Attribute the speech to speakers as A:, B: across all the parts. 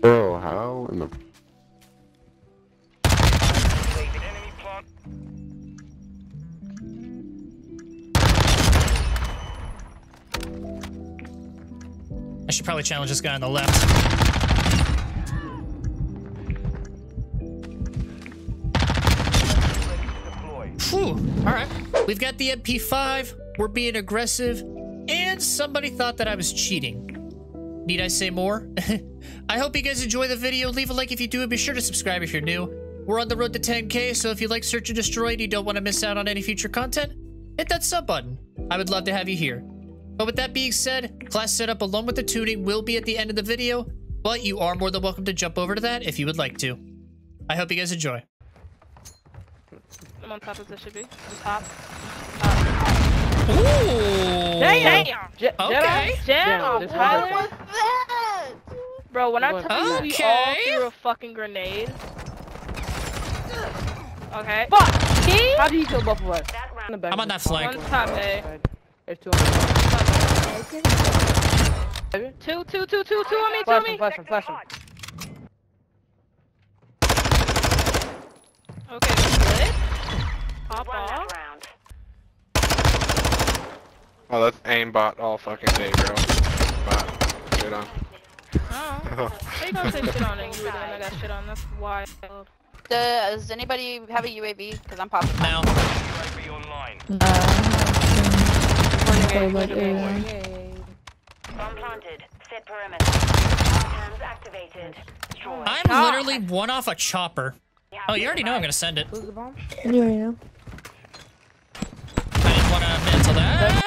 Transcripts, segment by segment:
A: Bro, how in the
B: I should probably challenge this guy on the left. Whew. All right. We've got the MP5. We're being aggressive. And somebody thought that I was cheating. Need I say more? I hope you guys enjoy the video. Leave a like if you do, and be sure to subscribe if you're new. We're on the road to 10k, so if you like Search and Destroy and you don't want to miss out on any future content, hit that sub button. I would love to have you here. But with that being said, class setup along with the tuning will be at the end of the video, but you are more than welcome to jump over to that if you would like to. I hope you guys enjoy.
C: I'm on top as it should be. On top.
B: Ooh!
C: Damn! Je-
B: Okay.
C: Jedi?
D: Damn,
C: Jedi,
D: this
C: what?
D: one-
C: Bro, when I
D: What?
C: tell you we all
B: Okay.
C: threw a fucking grenade. Okay. Fuck! He?
D: How do you kill both of us? In the back.
B: I'm on that flank.
C: One top eh? A.
D: There's two on me.
C: Two, two, two, two, two on me, two on
D: Flash
C: me.
D: him, flash him, flash him.
C: Okay, split. Hop off.
E: Oh, that's aimbot all fucking day, bro. Bot. Shit on.
C: How you gonna say shit on it? You really when I got shit on. That's wild.
F: Does anybody have a UAV? Because I'm popping.
B: Now,
G: UAV online.
H: Bomb planted. Set perimeter. Hands activated. Destroy.
B: I'm
C: Ah.
B: literally one off a chopper. Oh, you already know I'm gonna send it.
D: Who's the bomb?
B: I didn't want to mantle that.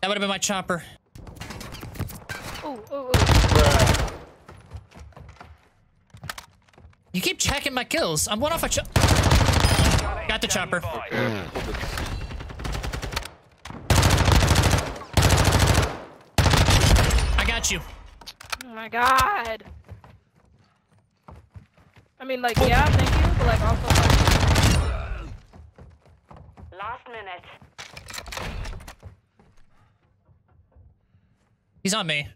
B: That would have been my chopper.
C: Ooh, ooh, ooh.
B: You keep checking my kills. I'm one off a chop. Got the chopper.
E: Yeah.
B: I got you.
C: Oh my god. I mean, like, yeah, thank you, but like, also, like,
H: Last minute.
B: He's on me.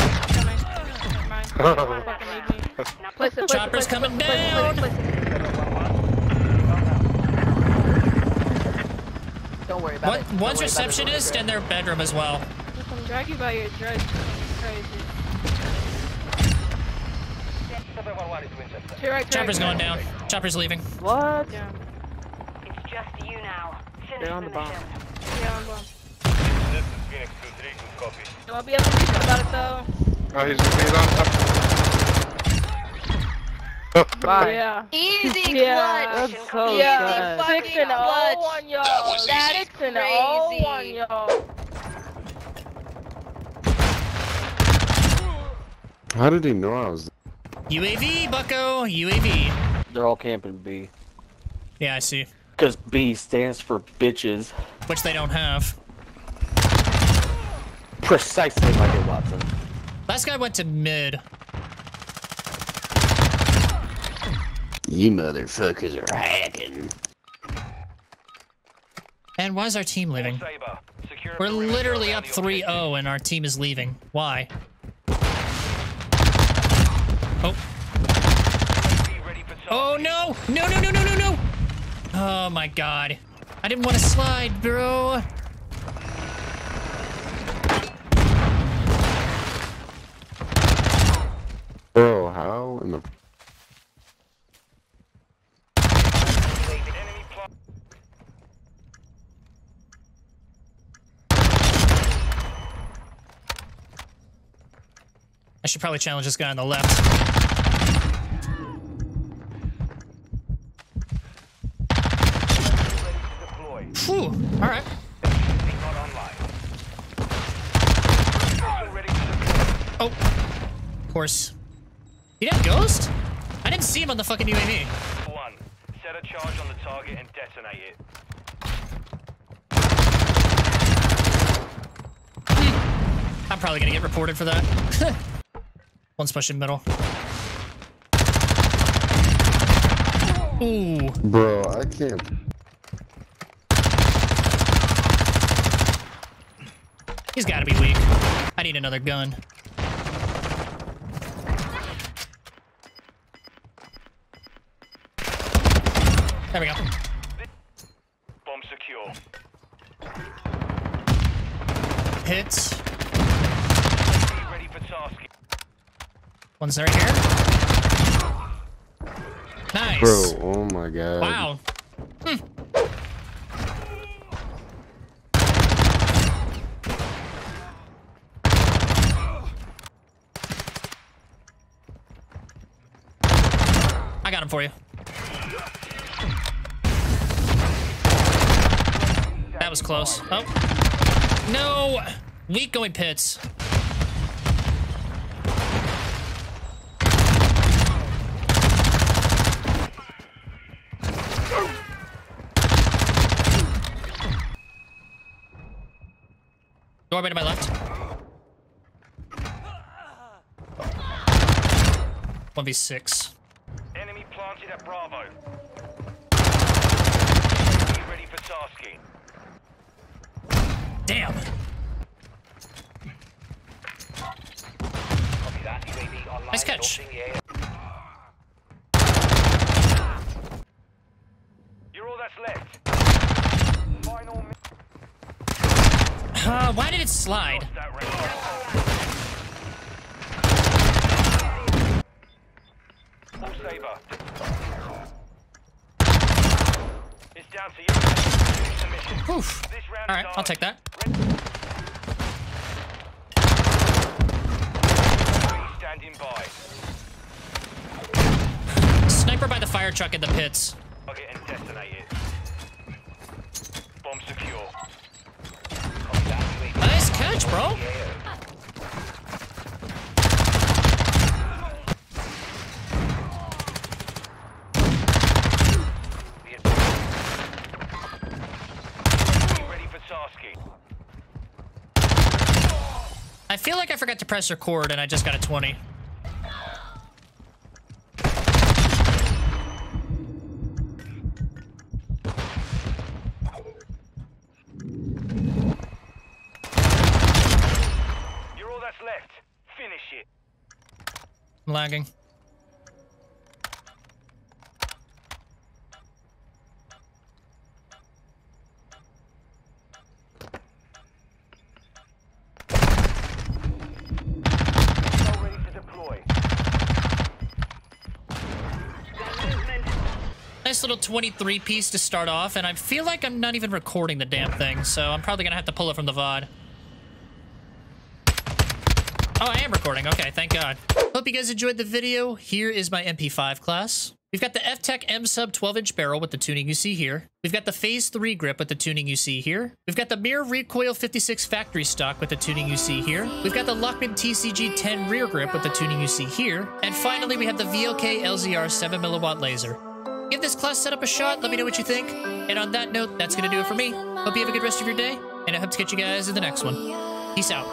C: never mind. Never mind. Fucking leave me. Place it, place it,
B: Chopper's coming
C: place
D: Don't worry about
B: One,
D: it. Don't
B: one's
D: worry it.
B: receptionist and their bedroom as well.
C: it. Fucking drag you by your dress. Crazy. Right,
B: Chopper's
C: right.
B: going down. Chopper's leaving.
D: What?
C: Yeah,
H: It's just you now. Finish
D: They're on
H: the
D: the bomb.
C: yeah,
G: Phoenix 2-3. Copy.
C: You won't be able to do about it though.
E: Oh, he's, he's on top.
D: Bye.
C: Yeah.
F: Easy
C: Yeah.
F: clutch.
D: That's so
C: Yeah,
D: sad.
F: fucking
C: six and
F: clutch.
C: on y'all.
F: That is
C: Six and on
F: crazy.
C: y'all.
A: How did he know I was
B: UAV, bucko. UAV.
I: They're all camping B.
B: Yeah, I see.
I: Because B stands for bitches.
B: Which they don't have.
I: Precisely, Michael Watson.
B: Last guy went to mid.
A: You motherfuckers are hacking.
B: And why is our team leaving? We're literally up
G: the
B: 3-0 and our team is leaving. Why? Oh.
G: Be ready for
B: Oh no! No, no, no, no, no, no! Oh my god. I didn't want to slide, bro.
A: How in the
B: I should probably challenge this guy on the left.
G: Ready to deploy.
B: Oh. Of course. He didn't ghost? I didn't see him on the fucking UAV.
G: One. Set a charge on the target and detonate it. Hmm.
B: I'm probably gonna get reported for that. One's pushing middle. Ooh.
A: Bro, I can't
B: He's got to be weak. I need another gun. There we go.
G: Bomb secure.
B: Hits.
G: Ready for tasking.
B: One's right here. Nice.
A: Bro, oh my god.
B: Wow. Hmm. I got him for you. Was close. Oh. No! Weak going pits. Doorway to my left. One v six.
G: Enemy planted at Bravo. Be ready for tasking.
B: Damn. Nice catch.
G: You're all that's left. Final
B: Uh, why did it slide?
G: that round. All saber. It's down to you. Finish the mission.
B: Oof. All right, I'll take that. Sniper by the fire truck in the pits.
G: Target and detonate. Bomb secure.
B: Nice catch, bro.
G: Be ready
B: I feel like I forgot to press record and I just got a 20.
G: You're all that's left. Finish it.
B: I'm lagging.
G: All ready to deploy.
B: Nice little 23 piece to start off, and I feel like I'm not even recording the damn thing, so I'm probably gonna have to pull it from the VOD. Oh, I am recording. Okay, thank God. Hope you guys enjoyed the video. Here is my MP5 class. We've got the FTAC M-Sub 12-inch barrel with the tuning you see here. We've got the Phase 3 grip with the tuning you see here. We've got the Mirror Recoil 56 factory stock with the tuning you see here. We've got the Lachmann TCG 10 rear grip with the tuning you see here. And finally, we have the VLK LZR 7 milliwatt laser. Give this class setup a shot. Let me know what you think. And on that note, that's going to do it for me. Hope you have a good rest of your day, and I hope to catch you guys in the next one. Peace out.